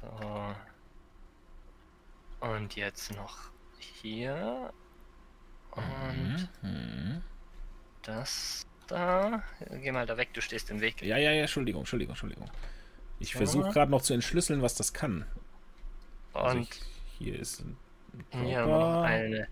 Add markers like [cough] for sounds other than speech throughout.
So. Und jetzt noch hier. Und Mhm. das da. Geh mal da weg, du stehst im Weg. Ja, ja, ja, Entschuldigung, Entschuldigung, Entschuldigung. Ich So. versuche gerade noch zu entschlüsseln, was das kann. Also Und ich, hier ist ein hier haben wir noch eine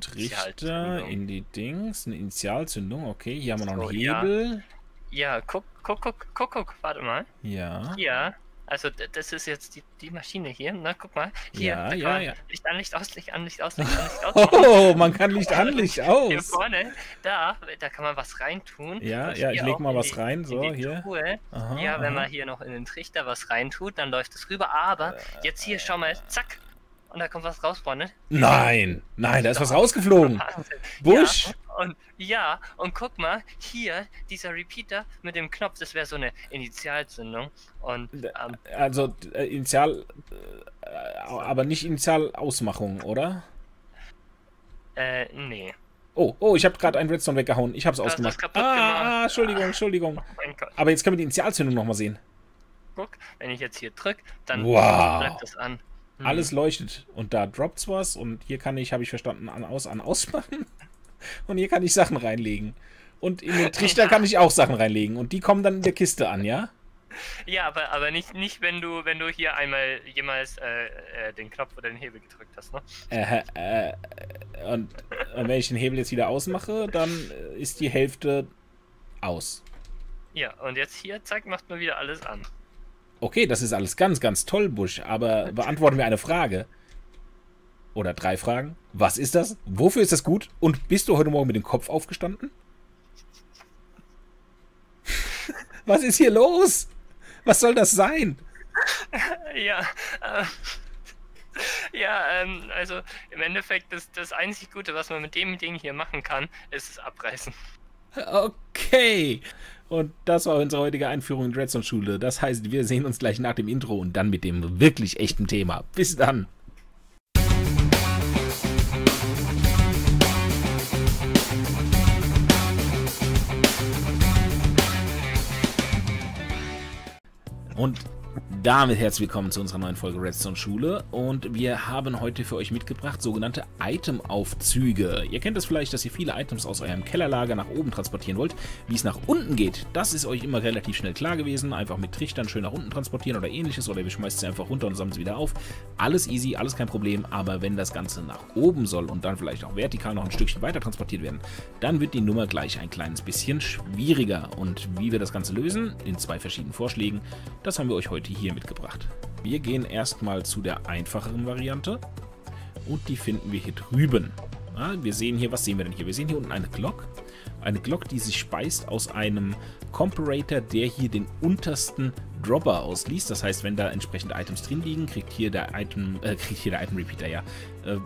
Trichter Initialzündung. in die Dings, eine Initialzündung, okay. Hier haben wir noch einen So, ja. Hebel. Ja, guck, guck, guck, guck, guck, warte mal. Ja. Hier, also das ist jetzt die, die Maschine hier, ne? Guck mal. Hier, Ja, da ja, kann man ja. Licht an, Licht aus, Licht an, Licht aus, Licht an, Licht aus. Oh, man kann Licht an, [laughs] Licht Hier aus. vorne, da, da kann man was reintun. Ja, ja, ich hier leg mal was die- rein, in so, hier. Aha, ja, wenn aha. man hier noch in den Trichter was reintut, dann läuft es rüber. Aber jetzt hier, schau mal, zack. Und da kommt was raus, Freunde. Nein, nein, da ist was rausgeflogen. [laughs] Busch. Ja, und ja, und guck mal, hier, dieser Repeater mit dem Knopf, das wäre so eine Initialzündung. Und ähm, Also äh, Initial, äh, aber nicht Initialausmachung, oder? äh, nee. Oh, oh, ich habe gerade einen Redstone weggehauen. Ich habe es ausgemacht. Ah, gemacht. ah, Entschuldigung, Entschuldigung. Oh. Aber jetzt können wir die Initialzündung nochmal sehen. Guck, wenn ich jetzt hier drücke, dann Wow. bleibt das an. Hm. Alles leuchtet und da droppt's was und hier kann ich, habe ich verstanden, an aus an ausmachen und hier kann ich Sachen reinlegen. Und in den Trichter kann ich auch Sachen reinlegen und die kommen dann in der Kiste an, ja? Ja, aber, aber nicht, nicht wenn du, wenn du hier einmal jemals äh, äh, den Knopf oder den Hebel gedrückt hast, ne? Äh, äh, und, und wenn ich den Hebel jetzt wieder ausmache, dann äh, ist die Hälfte aus. Ja, und jetzt hier, zack, macht man wieder alles an. Okay, das ist alles ganz, ganz toll, Busch, aber beantworten wir eine Frage. Oder drei Fragen. Was ist das? Wofür ist das gut? Und bist du heute Morgen mit dem Kopf aufgestanden? [laughs] Was ist hier los? Was soll das sein? [laughs] Ja, äh, [laughs] ja, ähm, also im Endeffekt das, das einzig Gute, was man mit dem Ding hier machen kann, ist es abreißen. Okay. Und das war unsere heutige Einführung in Redstone Schule. Das heißt, wir sehen uns gleich nach dem Intro und dann mit dem wirklich echten Thema. Bis dann. Und damit herzlich willkommen zu unserer neuen Folge Redstone Schule. Und wir haben heute für euch mitgebracht sogenannte Itemaufzüge. Ihr kennt es vielleicht, dass ihr viele Items aus eurem Kellerlager nach oben transportieren wollt. Wie es nach unten geht, das ist euch immer relativ schnell klar gewesen. Einfach mit Trichtern schön nach unten transportieren oder ähnliches. Oder ihr schmeißt sie einfach runter und sammelt sie wieder auf. Alles easy, alles kein Problem. Aber wenn das Ganze nach oben soll und dann vielleicht auch vertikal noch ein Stückchen weiter transportiert werden, dann wird die Nummer gleich ein kleines bisschen schwieriger. Und wie wir das Ganze lösen, in zwei verschiedenen Vorschlägen, das haben wir euch heute hier mitgebracht. Wir gehen erstmal zu der einfacheren Variante und die finden wir hier drüben. Ja, wir sehen hier, was sehen wir denn hier? Wir sehen hier unten eine Glock. Eine Glock, die sich speist aus einem Comparator, der hier den untersten Dropper ausliest. Das heißt, wenn da entsprechende Items drin liegen, kriegt hier der Item, äh, [laughs] kriegt hier der Item Repeater, ja. Äh,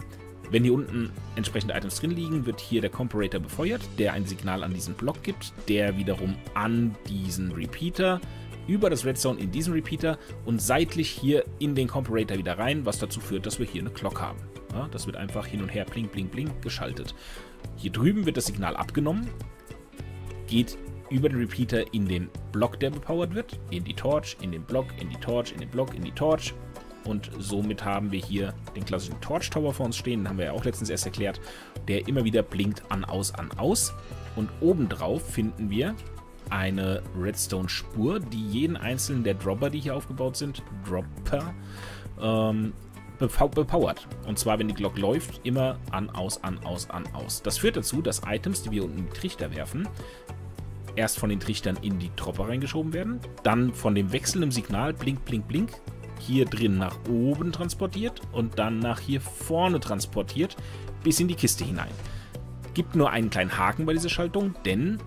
wenn hier unten entsprechende Items drin liegen, wird hier der Comparator befeuert, der ein Signal an diesen Block gibt, der wiederum an diesen Repeater über das Redstone in diesen Repeater und seitlich hier in den Comparator wieder rein, was dazu führt, dass wir hier eine Clock haben. Ja, das wird einfach hin und her blink, blink, blink geschaltet. Hier drüben wird das Signal abgenommen, geht über den Repeater in den Block, der bepowert wird, in die Torch, in den Block, in die Torch, in den Block, in die Torch. Und somit haben wir hier den klassischen Torch Tower vor uns stehen, den haben wir ja auch letztens erst erklärt, der immer wieder blinkt an, aus, an, aus. Und obendrauf finden wir eine Redstone-Spur, die jeden einzelnen der Dropper, die hier aufgebaut sind, Dropper, ähm, bepow- bepowert. Und zwar, wenn die Glock läuft, immer an, aus, an, aus, an, aus. Das führt dazu, dass Items, die wir unten den Trichter werfen, erst von den Trichtern in die Dropper reingeschoben werden, dann von dem wechselnden Signal blink, blink, blink hier drin nach oben transportiert und dann nach hier vorne transportiert bis in die Kiste hinein. Gibt nur einen kleinen Haken bei dieser Schaltung, denn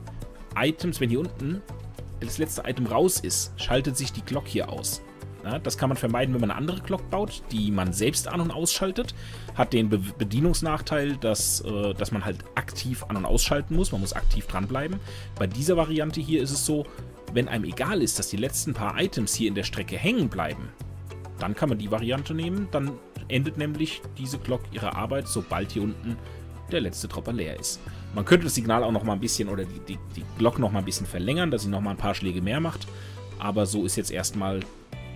Items, wenn hier unten das letzte Item raus ist, schaltet sich die Glock hier aus. Ja, das kann man vermeiden, wenn man eine andere Glock baut, die man selbst an- und ausschaltet. Hat den Be Bedienungsnachteil, dass, äh, dass man halt aktiv an- und ausschalten muss. Man muss aktiv dranbleiben. Bei dieser Variante hier ist es so, wenn einem egal ist, dass die letzten paar Items hier in der Strecke hängen bleiben, dann kann man die Variante nehmen. Dann endet nämlich diese Glock ihre Arbeit, sobald hier unten der letzte Dropper leer ist. Man könnte das Signal auch noch mal ein bisschen oder die, die, die Glock noch mal ein bisschen verlängern, dass sie noch mal ein paar Schläge mehr macht. Aber so ist jetzt erstmal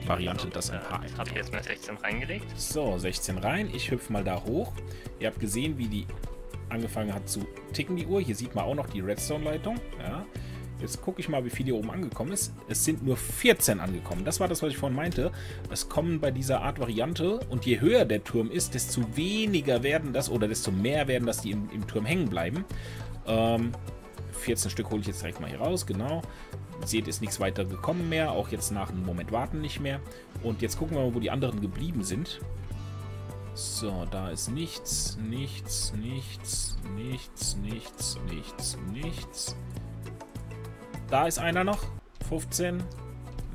Variante, dass ein paar Items. Habe ich jetzt mal 16 reingelegt. So, 16 rein. Ich hüpfe mal da hoch. Ihr habt gesehen, wie die angefangen hat zu ticken, die Uhr. Hier sieht man auch noch die Redstone-Leitung. Ja. Jetzt gucke ich mal, wie viel hier oben angekommen ist. Es sind nur 14 angekommen. Das war das, was ich vorhin meinte. Es kommen bei dieser Art Variante und je höher der Turm ist, desto weniger werden das oder desto mehr werden das, die im, im Turm hängen bleiben. Ähm, 14 Stück hole ich jetzt direkt mal hier raus, genau. Seht, ist nichts weiter gekommen mehr, auch jetzt nach einem Moment warten nicht mehr. Und jetzt gucken wir mal, wo die anderen geblieben sind. So, da ist nichts, nichts, nichts, nichts, nichts, nichts, nichts. Da ist einer noch. 15.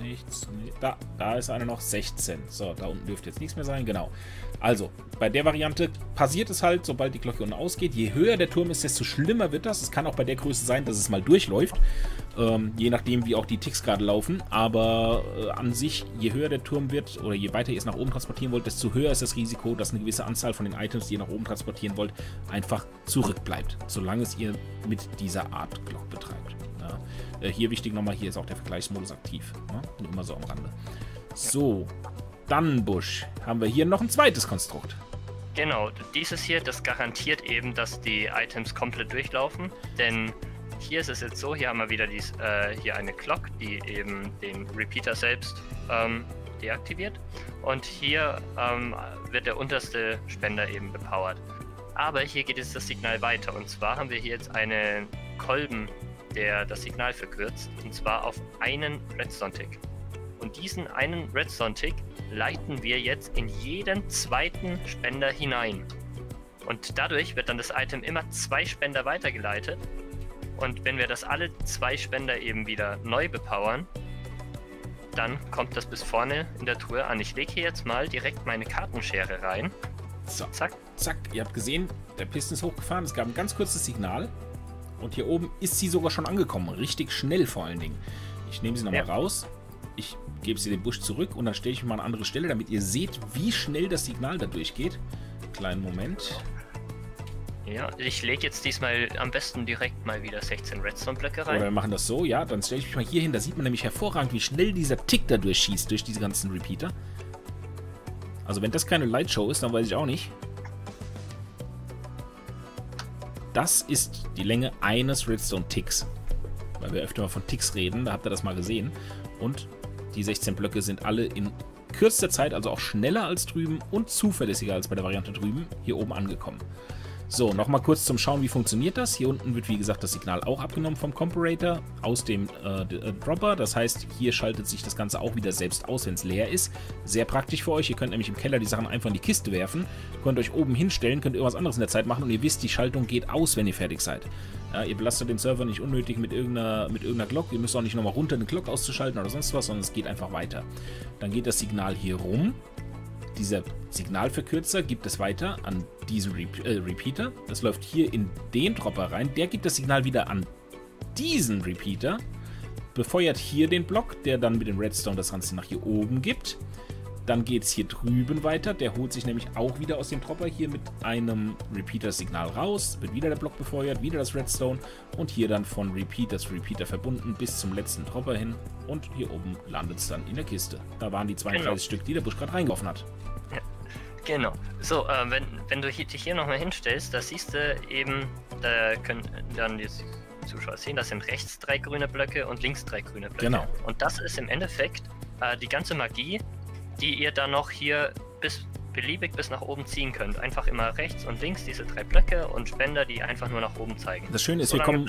Nichts. Da, da ist einer noch. 16. So, da unten dürfte jetzt nichts mehr sein. Genau. Also, bei der Variante passiert es halt, sobald die Glocke unten ausgeht. Je höher der Turm ist, desto schlimmer wird das. Es kann auch bei der Größe sein, dass es mal durchläuft. Ähm, je nachdem, wie auch die Ticks gerade laufen. Aber äh, an sich, je höher der Turm wird oder je weiter ihr es nach oben transportieren wollt, desto höher ist das Risiko, dass eine gewisse Anzahl von den Items, die ihr nach oben transportieren wollt, einfach zurückbleibt. Solange es ihr mit dieser Art Glock betreibt. Äh, hier wichtig nochmal, hier ist auch der Vergleichsmodus aktiv. Ne? Immer so am Rande. So, dann Busch. Haben wir hier noch ein zweites Konstrukt. Genau, dieses hier, das garantiert eben, dass die Items komplett durchlaufen, denn hier ist es jetzt so, hier haben wir wieder dies, äh, hier eine Clock, die eben den Repeater selbst ähm, deaktiviert und hier ähm, wird der unterste Spender eben bepowert. Aber hier geht jetzt das Signal weiter und zwar haben wir hier jetzt einen Kolben der das Signal verkürzt, und zwar auf einen Redstone-Tick. Und diesen einen Redstone-Tick leiten wir jetzt in jeden zweiten Spender hinein. Und dadurch wird dann das Item immer zwei Spender weitergeleitet. Und wenn wir das alle zwei Spender eben wieder neu bepowern, dann kommt das bis vorne in der Tour an. Ich lege hier jetzt mal direkt meine Kartenschere rein. So, zack. Zack, ihr habt gesehen, der Piston ist hochgefahren. Es gab ein ganz kurzes Signal. Und hier oben ist sie sogar schon angekommen. Richtig schnell vor allen Dingen. Ich nehme sie nochmal ja. raus. Ich gebe sie den Busch zurück und dann stelle ich mich mal an eine andere Stelle, damit ihr seht, wie schnell das Signal da durchgeht. Kleinen Moment. Ja, ich lege jetzt diesmal am besten direkt mal wieder 16 Redstone-Blöcke rein. Oder wir machen das so, ja, dann stelle ich mich mal hier hin. Da sieht man nämlich hervorragend, wie schnell dieser Tick da durchschießt, durch diese ganzen Repeater. Also wenn das keine Lightshow ist, dann weiß ich auch nicht. Das ist die Länge eines Redstone-Ticks. Weil wir öfter mal von Ticks reden, da habt ihr das mal gesehen. Und die 16 Blöcke sind alle in kürzester Zeit, also auch schneller als drüben und zuverlässiger als bei der Variante drüben, hier oben angekommen. So, nochmal kurz zum Schauen, wie funktioniert das. Hier unten wird, wie gesagt, das Signal auch abgenommen vom Comparator aus dem äh, äh, Dropper. Das heißt, hier schaltet sich das Ganze auch wieder selbst aus, wenn es leer ist. Sehr praktisch für euch. Ihr könnt nämlich im Keller die Sachen einfach in die Kiste werfen, könnt euch oben hinstellen, könnt irgendwas anderes in der Zeit machen und ihr wisst, die Schaltung geht aus, wenn ihr fertig seid. Ja, ihr belastet den Server nicht unnötig mit irgendeiner, mit irgendeiner Glock. Ihr müsst auch nicht nochmal runter, eine Glock auszuschalten oder sonst was, sondern es geht einfach weiter. Dann geht das Signal hier rum dieser Signalverkürzer gibt es weiter an diesen Re äh, Repeater. Das läuft hier in den Dropper rein. Der gibt das Signal wieder an diesen Repeater. Befeuert hier den Block, der dann mit dem Redstone das Ganze nach hier oben gibt. Dann geht es hier drüben weiter. Der holt sich nämlich auch wieder aus dem Dropper hier mit einem Repeater-Signal raus. Wird wieder der Block befeuert, wieder das Redstone. Und hier dann von Repeater zu Repeater verbunden bis zum letzten Dropper hin. Und hier oben landet es dann in der Kiste. Da waren die 32 genau. Stück, die der Busch gerade reingeworfen hat. Genau. So, äh, wenn, wenn du dich hier nochmal hinstellst, da siehst du eben, da können dann die Zuschauer sehen, das sind rechts drei grüne Blöcke und links drei grüne Blöcke. Genau. Und das ist im Endeffekt äh, die ganze Magie, die ihr dann noch hier bis beliebig bis nach oben ziehen könnt. Einfach immer rechts und links diese drei Blöcke und Spender, die einfach nur nach oben zeigen. Das Schöne ist, wir kommen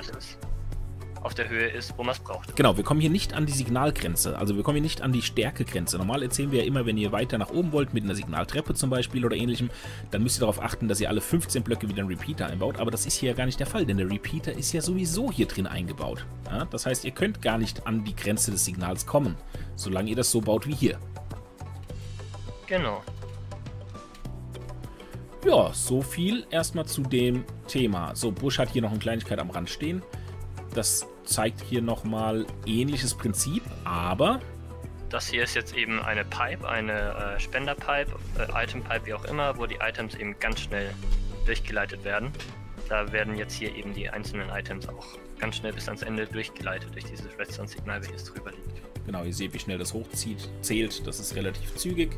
auf der Höhe ist, wo man es braucht. Genau, wir kommen hier nicht an die Signalgrenze. Also wir kommen hier nicht an die Stärkegrenze. Normal erzählen wir ja immer, wenn ihr weiter nach oben wollt, mit einer Signaltreppe zum Beispiel oder ähnlichem, dann müsst ihr darauf achten, dass ihr alle 15 Blöcke wieder einen Repeater einbaut. Aber das ist hier ja gar nicht der Fall, denn der Repeater ist ja sowieso hier drin eingebaut. Ja, das heißt, ihr könnt gar nicht an die Grenze des Signals kommen, solange ihr das so baut wie hier. Genau. Ja, so viel erstmal zu dem Thema. So, Bush hat hier noch eine Kleinigkeit am Rand stehen. Das zeigt hier nochmal ähnliches Prinzip, aber... Das hier ist jetzt eben eine Pipe, eine äh, Spenderpipe, äh, Item-Pipe, wie auch immer, wo die Items eben ganz schnell durchgeleitet werden. Da werden jetzt hier eben die einzelnen Items auch ganz schnell bis ans Ende durchgeleitet durch dieses Redstone-Signal, welches drüber liegt. Genau, ihr seht, wie schnell das hochzieht, zählt. Das ist relativ zügig.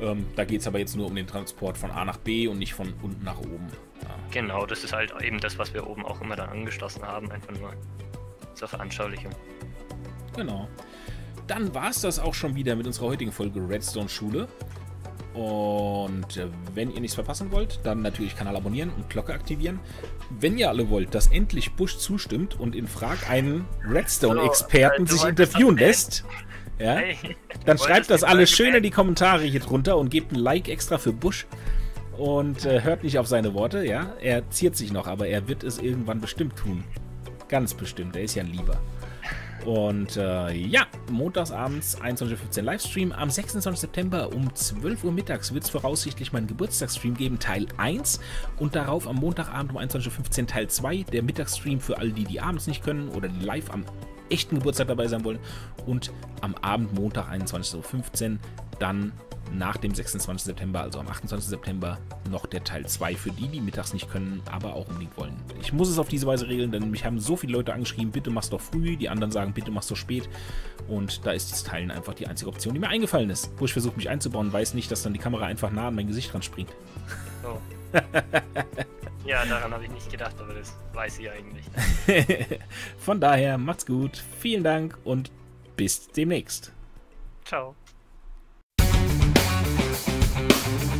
Ähm, da geht es aber jetzt nur um den Transport von A nach B und nicht von unten nach oben. Ja. Genau, das ist halt eben das, was wir oben auch immer dann angeschlossen haben, einfach nur zur Veranschaulichung. Genau. Dann war es das auch schon wieder mit unserer heutigen Folge Redstone Schule. Und äh, wenn ihr nichts verpassen wollt, dann natürlich Kanal abonnieren und Glocke aktivieren. Wenn ihr alle wollt, dass endlich Bush zustimmt und in Frag einen Redstone-Experten so, sich interviewen lässt, ja, dann schreibt das alles schön in die Kommentare hier drunter und gebt ein Like extra für Bush. Und äh, hört nicht auf seine Worte, ja. Er ziert sich noch, aber er wird es irgendwann bestimmt tun. Ganz bestimmt. Er ist ja ein Lieber. Und äh, ja, montagsabends 21.15 Uhr Livestream. Am 26. September um 12 Uhr mittags wird es voraussichtlich meinen Geburtstagsstream geben, Teil 1. Und darauf am Montagabend um 21.15 Uhr Teil 2, der Mittagsstream für alle, die die abends nicht können oder die live am echten Geburtstag dabei sein wollen. Und am Abend Montag 21.15 Uhr dann nach dem 26. September, also am 28. September, noch der Teil 2 für die, die mittags nicht können, aber auch unbedingt wollen. Ich muss es auf diese Weise regeln, denn mich haben so viele Leute angeschrieben, bitte mach's doch früh, die anderen sagen, bitte mach's doch spät. Und da ist das Teilen einfach die einzige Option, die mir eingefallen ist. Wo ich versuche, mich einzubauen, weiß nicht, dass dann die Kamera einfach nah an mein Gesicht dran springt. Oh. [laughs] ja, daran habe ich nicht gedacht, aber das weiß ich eigentlich. [laughs] Von daher, macht's gut, vielen Dank und bis demnächst. Ciao. Thank you.